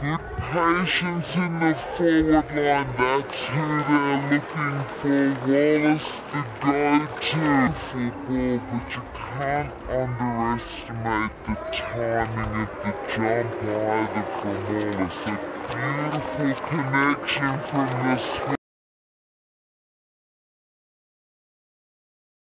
Good patience in the forward line. That's who they're looking for. Wallace the go-to football, but you can't underestimate the timing of the jump either from Wallace. A beautiful connection from this.